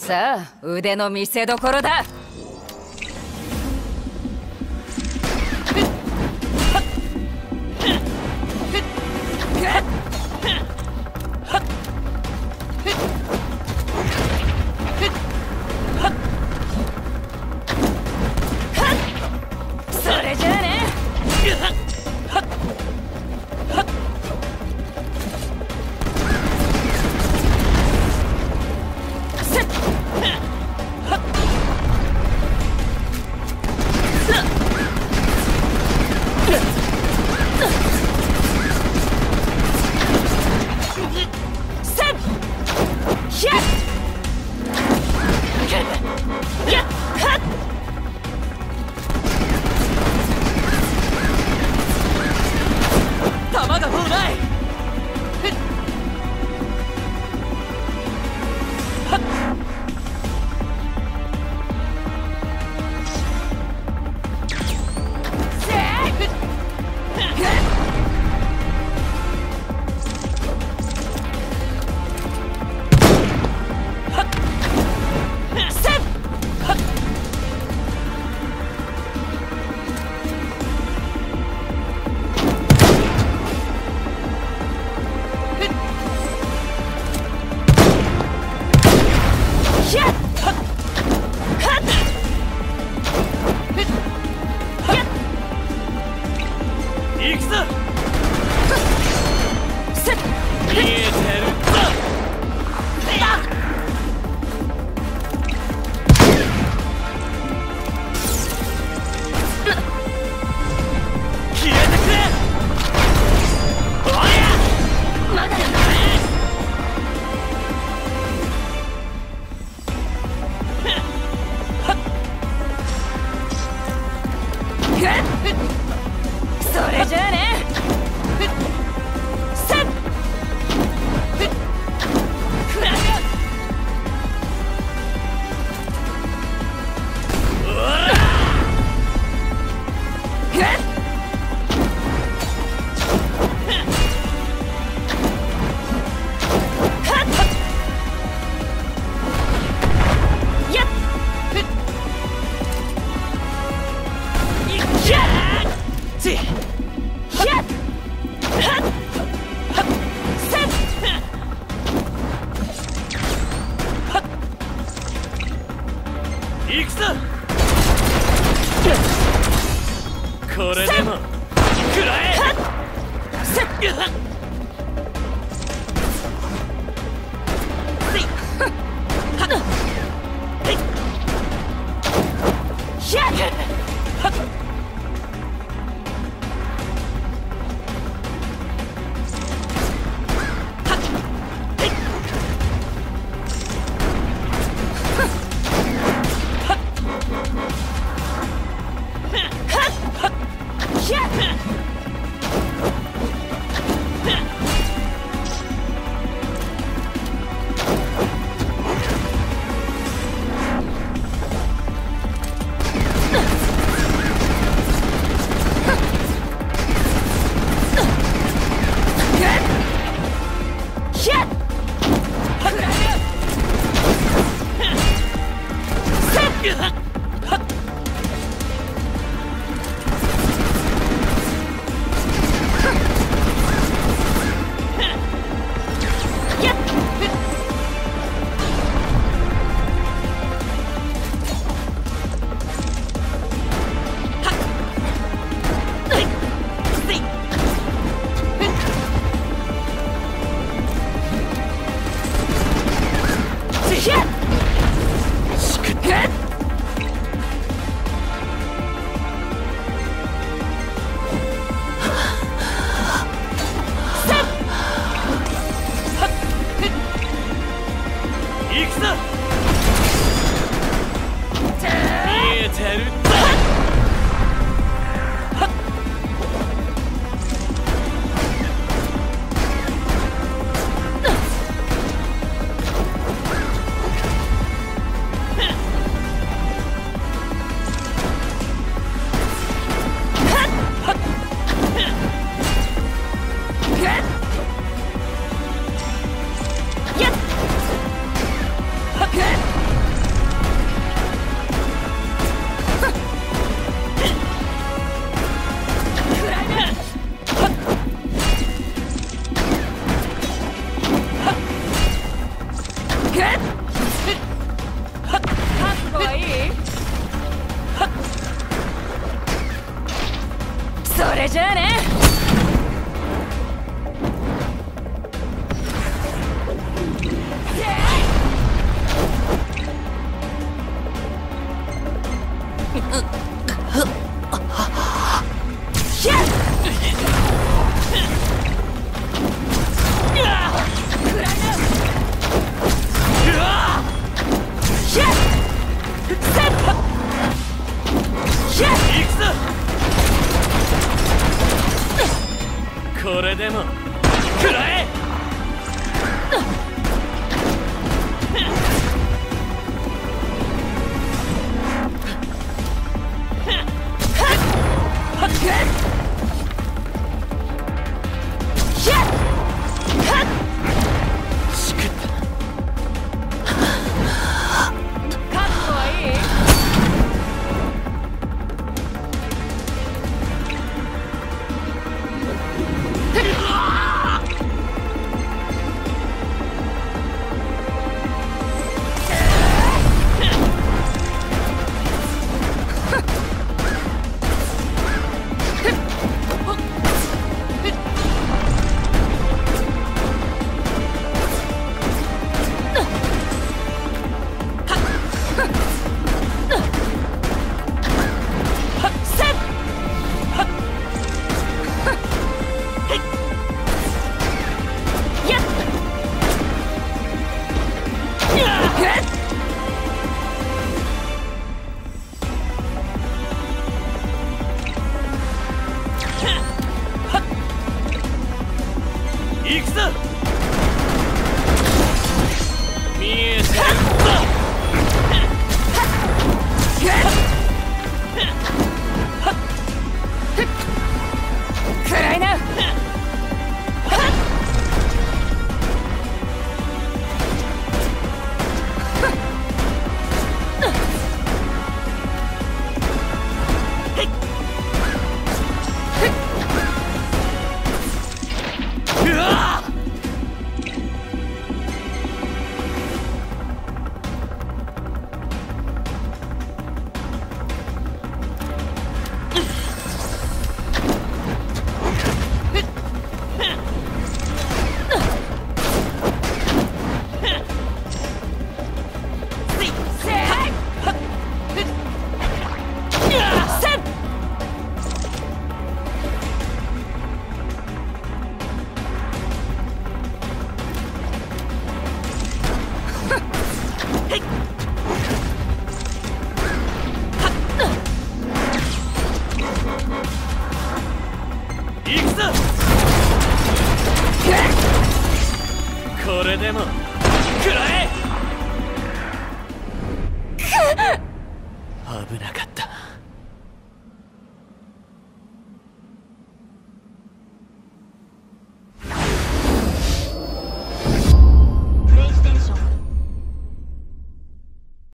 さあ腕の見せどころだ。弾がもうない。行くぞ。見えてる。これでもらえ。は っ Get これでも食らえ！し嘿